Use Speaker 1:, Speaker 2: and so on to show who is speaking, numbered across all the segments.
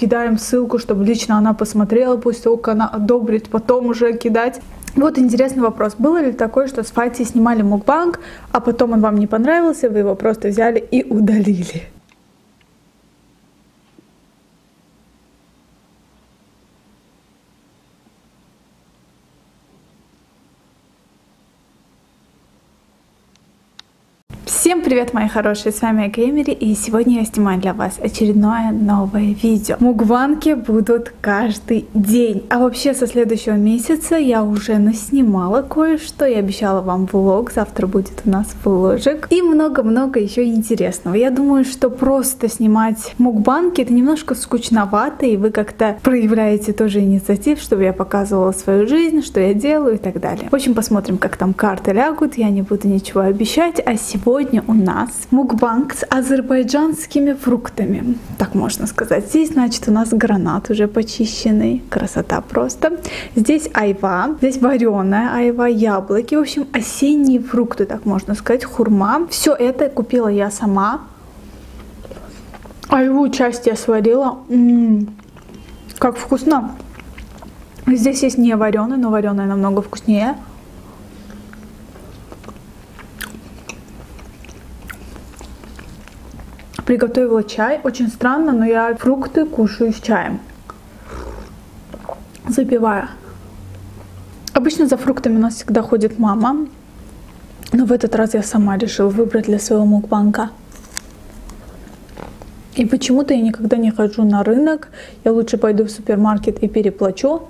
Speaker 1: кидаем ссылку, чтобы лично она посмотрела, пусть только она одобрит, потом уже кидать. Вот интересный вопрос. Было ли такое, что с Фати снимали мукбанг, а потом он вам не понравился, вы его просто взяли и удалили? Всем привет, мои хорошие, с вами Геймери, и сегодня я снимаю для вас очередное новое видео. Мукбанки будут каждый день, а вообще со следующего месяца я уже наснимала кое-что, я обещала вам влог, завтра будет у нас вложек, и много-много еще интересного. Я думаю, что просто снимать мукбанки это немножко скучновато, и вы как-то проявляете тоже инициатив, чтобы я показывала свою жизнь, что я делаю и так далее. В общем, посмотрим, как там карты лягут, я не буду ничего обещать, а сегодня у нас мукбанг с азербайджанскими фруктами, так можно сказать. Здесь, значит, у нас гранат уже почищенный, красота просто. Здесь айва, здесь вареная айва, яблоки, в общем, осенние фрукты, так можно сказать, хурма. Все это купила я сама. Айву часть я сварила. М-м, как вкусно. Здесь есть не вареная, но вареная намного вкуснее. Приготовила чай. Очень странно, но я фрукты кушаю с чаем. Запиваю. Обычно за фруктами у нас всегда ходит мама. Но в этот раз я сама решила выбрать для своего мукбанка. И почему-то я никогда не хожу на рынок. Я лучше пойду в супермаркет и переплачу.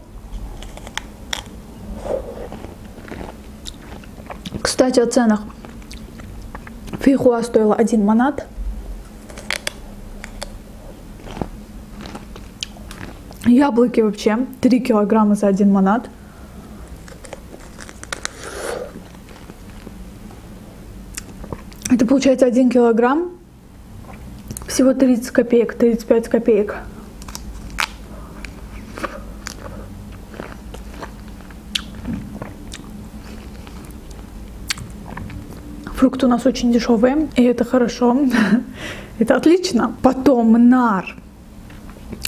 Speaker 1: Кстати, о ценах. Фейхуа стоила 1 манат. Яблоки вообще 3 килограмма за один монат. Это получается 1 килограмм, всего 30 копеек, 35 копеек. Фрукты у нас очень дешевые, и это хорошо, это отлично. Потом нар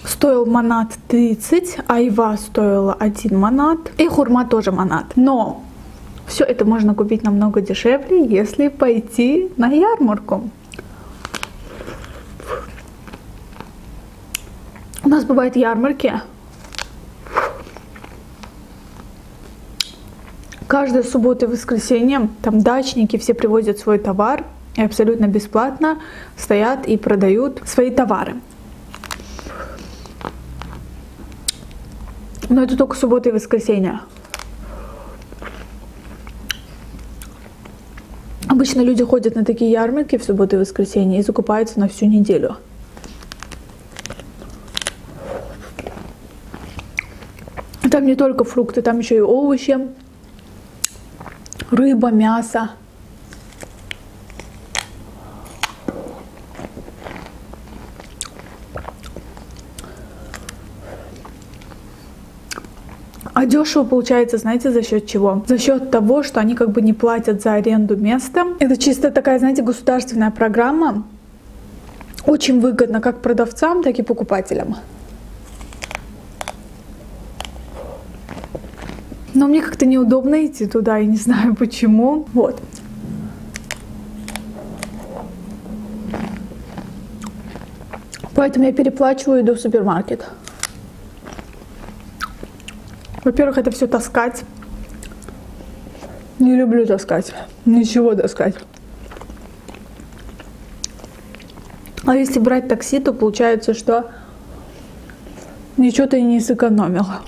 Speaker 1: стоил манат 30, айва стоила 1 манат, и хурма тоже манат. Но все это можно купить намного дешевле, если пойти на ярмарку. У нас бывают ярмарки. Каждую субботу и воскресенье там дачники все привозят свой товар и абсолютно бесплатно стоят и продают свои товары. Но это только суббота и воскресенье. Обычно люди ходят на такие ярмарки в субботу и воскресенье и закупаются на всю неделю. Там не только фрукты, там еще и овощи, рыба, мясо. А дешево получается, знаете, за счет чего? За счет того, что они как бы не платят за аренду места. Это чисто такая, знаете, государственная программа. Очень выгодно как продавцам, так и покупателям. Но мне как-то неудобно идти туда, я не знаю почему. Вот. Поэтому я переплачиваю и иду в супермаркет. Во-первых, это все таскать. Не люблю таскать. Ничего таскать. А если брать такси, то получается, что ничего ты не сэкономила.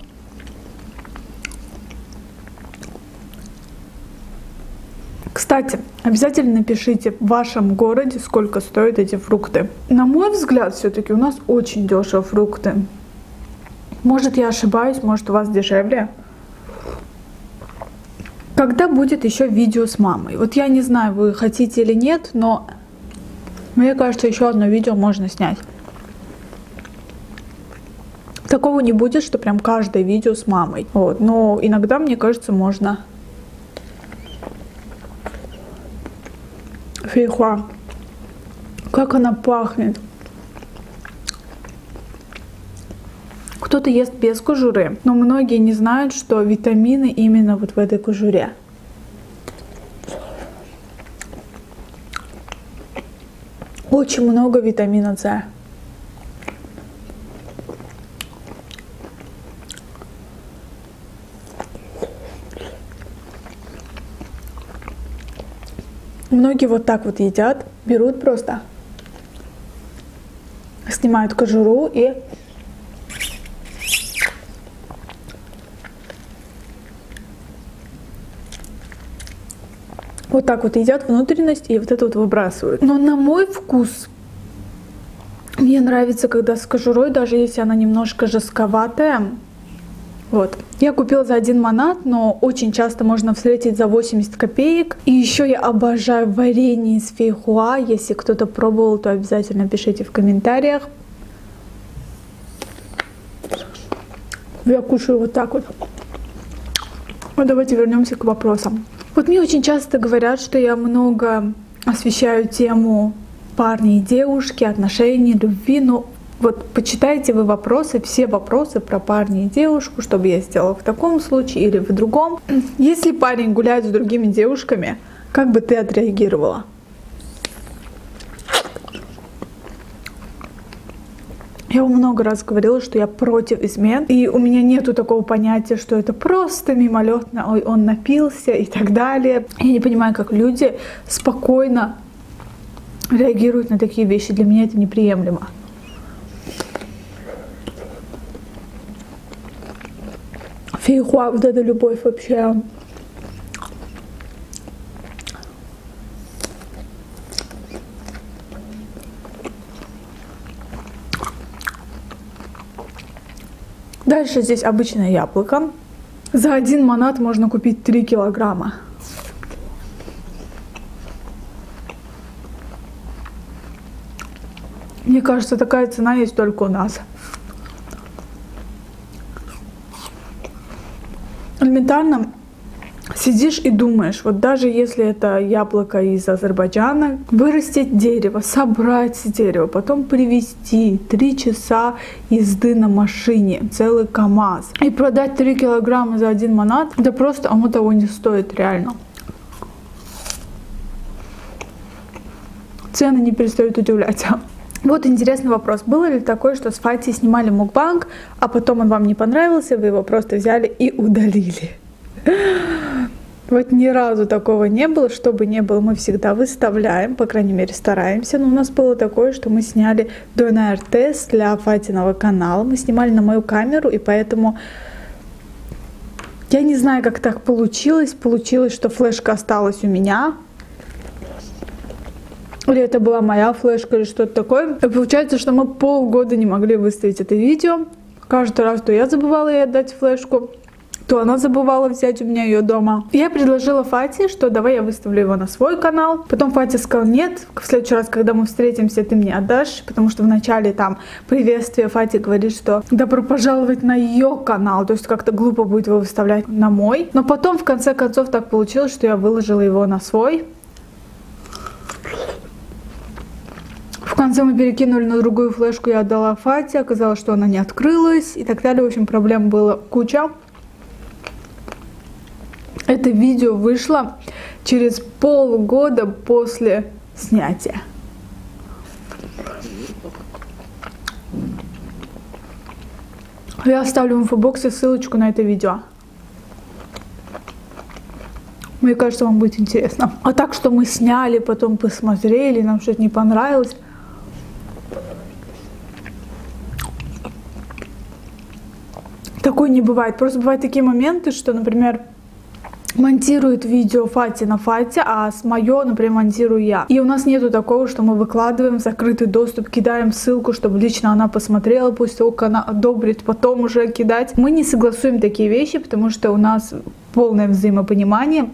Speaker 1: Кстати, обязательно напишите в вашем городе, сколько стоят эти фрукты. На мой взгляд, все-таки у нас очень дешево фрукты. Может, я ошибаюсь, может, у вас дешевле. Когда будет еще видео с мамой? Вот я не знаю, вы хотите или нет, но мне кажется, еще одно видео можно снять. Такого не будет, что прям каждое видео с мамой. Вот. Но иногда, мне кажется, можно. Фейхуа. Как она пахнет. Кто-то ест без кожуры, но многие не знают, что витамины именно вот в этой кожуре. Очень много витамина С. Многие вот так вот едят, берут просто, снимают кожуру и вот так вот едят внутренность и вот это вот выбрасывают. Но на мой вкус мне нравится, когда с кожурой, даже если она немножко жестковатая, вот. Я купила за один монат, но очень часто можно встретить за 80 копеек. И еще я обожаю варенье из фейхуа. Если кто-то пробовал, то обязательно пишите в комментариях. Я кушаю вот так вот. Вот давайте вернемся к вопросам. Вот мне очень часто говорят, что я много освещаю тему парни и девушки, отношений, любви, но вот почитайте вы вопросы, все вопросы про парня и девушку, что бы я сделала в таком случае или в другом. Если парень гуляет с другими девушками, как бы ты отреагировала? Я вам много раз говорила, что я против измен, и у меня нету такого понятия, что это просто мимолетно, ой, он напился и так далее. Я не понимаю, как люди спокойно реагируют на такие вещи. Для меня это неприемлемо. Фейхуа, вот эта любовь вообще. Дальше здесь обычное яблоко. За один монат можно купить 3 килограмма. Мне кажется, такая цена есть только у нас. элементарно сидишь и думаешь, вот даже если это яблоко из Азербайджана, вырастить дерево, собрать дерево, потом привезти, три часа езды на машине, целый КАМАЗ, и продать 3 килограмма за один монат, да просто оно того не стоит реально. Цены не перестают удивлять. Вот интересный вопрос. Было ли такое, что с Фати снимали мукбанг, а потом он вам не понравился, вы его просто взяли и удалили? Вот ни разу такого не было, что бы не было, мы всегда выставляем, по крайней мере стараемся. Но у нас было такое, что мы сняли ДНР-тест для Фатиного канала. Мы снимали на мою камеру, и поэтому я не знаю, как так получилось. Получилось, что флешка осталась у меня, или это была моя флешка, или что-то такое. И получается, что мы полгода не могли выставить это видео. Каждый раз, то я забывала ей отдать флешку, то она забывала взять у меня ее дома. Я предложила Фате, что давай я выставлю его на свой канал. Потом Фати сказал, нет, в следующий раз, когда мы встретимся, ты мне отдашь, потому что в начале там приветствие Фати говорит, что добро пожаловать на ее канал, то есть как-то глупо будет его выставлять на мой. Но потом, в конце концов, так получилось, что я выложила его на свой. В конце мы перекинули на другую флешку, я отдала Фате, оказалось, что она не открылась и так далее. В общем, проблем было куча. Это видео вышло через полгода после снятия. Я оставлю в инфобоксе ссылочку на это видео. Мне кажется, вам будет интересно. А так, что мы сняли, потом посмотрели, нам что-то не понравилось. Такое не бывает. Просто бывают такие моменты, что, например, монтирует видео Фати на Фати, а с мое, например, монтирую я. И у нас нету такого, что мы выкладываем в закрытый доступ, кидаем ссылку, чтобы лично она посмотрела, пусть только она одобрит, потом уже кидать. Мы не согласуем такие вещи, потому что у нас полное взаимопонимание.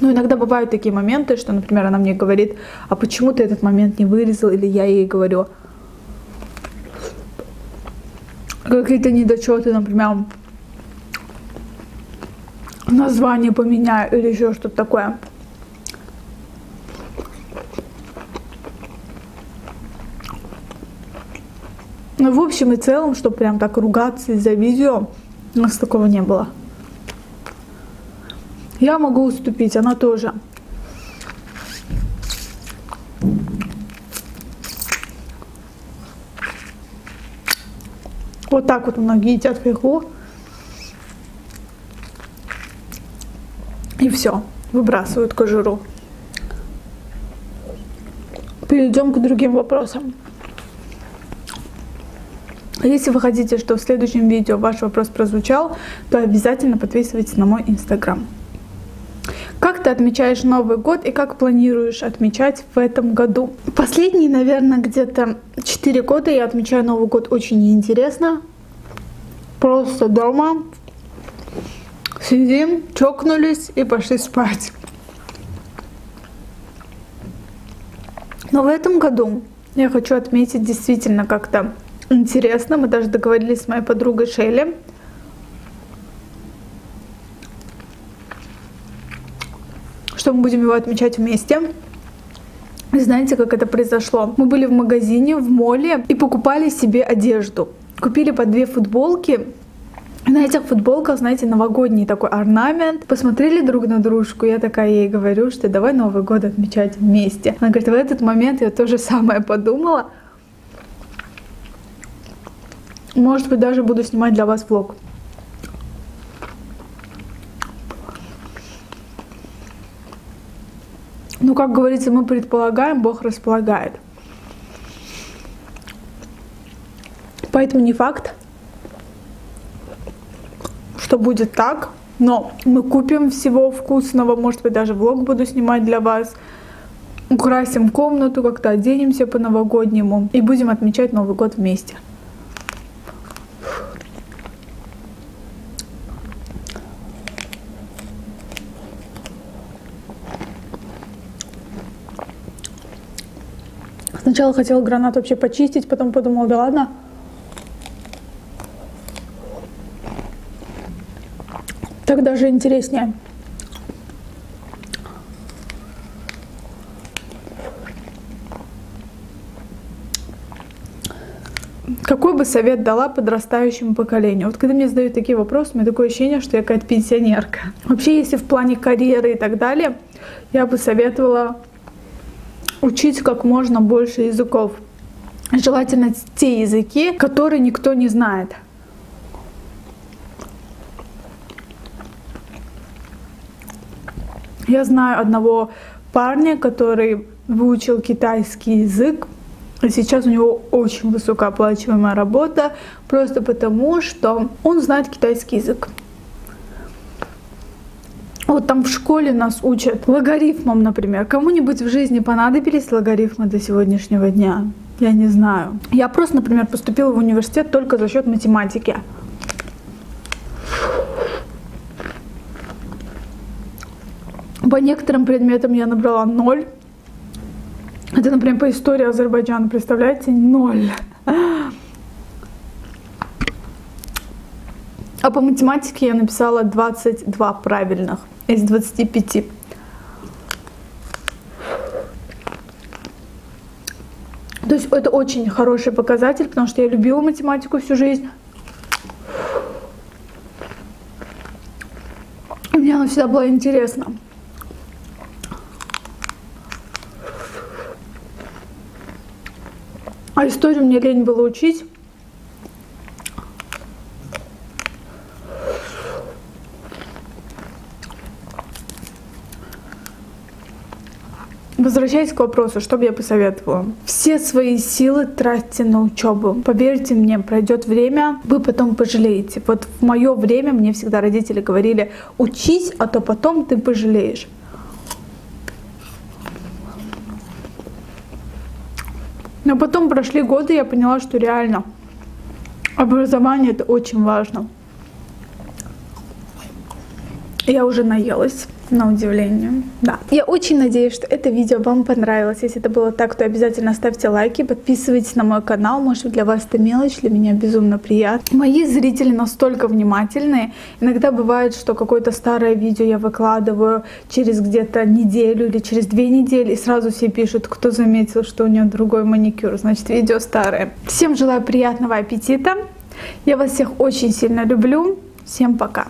Speaker 1: Но иногда бывают такие моменты, что, например, она мне говорит, а почему ты этот момент не вырезал, или я ей говорю, какие-то недочеты, например, название поменяю или еще что-то такое. Но в общем и целом, чтобы прям так ругаться из-за видео, у нас такого не было. Я могу уступить, она тоже. Вот так вот многие едят фигу. И все, выбрасывают кожуру. Перейдем к другим вопросам. Если вы хотите, чтобы в следующем видео ваш вопрос прозвучал, то обязательно подписывайтесь на мой инстаграм. Как ты отмечаешь Новый год и как планируешь отмечать в этом году? Последние, наверное, где-то 4 года я отмечаю Новый год очень интересно. Просто дома сидим, чокнулись и пошли спать. Но в этом году я хочу отметить действительно как-то интересно. Мы даже договорились с моей подругой Шелли, что мы будем его отмечать вместе. И знаете, как это произошло? Мы были в магазине, в моле и покупали себе одежду. Купили по две футболки. На этих футболках, знаете, новогодний такой орнамент. Посмотрели друг на дружку. Я такая ей говорю, что давай Новый год отмечать вместе. Она говорит, в этот момент я тоже самое подумала. Может быть, даже буду снимать для вас влог. Ну, как говорится, мы предполагаем, Бог располагает. Поэтому не факт, что будет так, но мы купим всего вкусного, может быть, даже влог буду снимать для вас. Украсим комнату, как-то оденемся по-новогоднему и будем отмечать Новый год вместе. Сначала хотела гранат вообще почистить, потом подумала, да ладно. Так даже интереснее. Какой бы совет дала подрастающему поколению? Вот когда мне задают такие вопросы, у меня такое ощущение, что я какая-то пенсионерка. Вообще, если в плане карьеры и так далее, я бы советовала учить как можно больше языков. Желательно те языки, которые никто не знает. Я знаю одного парня, который выучил китайский язык. И сейчас у него очень высокооплачиваемая работа, просто потому что он знает китайский язык. Вот там в школе нас учат логарифмам, например. Кому-нибудь в жизни понадобились логарифмы до сегодняшнего дня? Я не знаю. Я просто, например, поступила в университет только за счет математики. Некоторым предметам я набрала ноль. Это, например, по истории Азербайджана, представляете, ноль. А по математике я написала 22 правильных из 25. То есть это очень хороший показатель, потому что я любила математику всю жизнь. Мне она всегда была интересна. Историю мне лень было учить. Возвращаясь к вопросу, что бы я посоветовала? Все свои силы тратьте на учебу. Поверьте мне, пройдет время, вы потом пожалеете. Вот в мое время мне всегда родители говорили, учись, а то потом ты пожалеешь. Но потом прошли годы, я поняла, что реально образование это очень важно. Я уже наелась. На удивление. Да. Я очень надеюсь, что это видео вам понравилось. Если это было так, то обязательно ставьте лайки, подписывайтесь на мой канал. Может для вас это мелочь, для меня безумно приятно. Мои зрители настолько внимательные. Иногда бывает, что какое-то старое видео я выкладываю через где-то неделю или через две недели, и сразу все пишут, кто заметил, что у нее другой маникюр, значит видео старое. Всем желаю приятного аппетита. Я вас всех очень сильно люблю. Всем пока.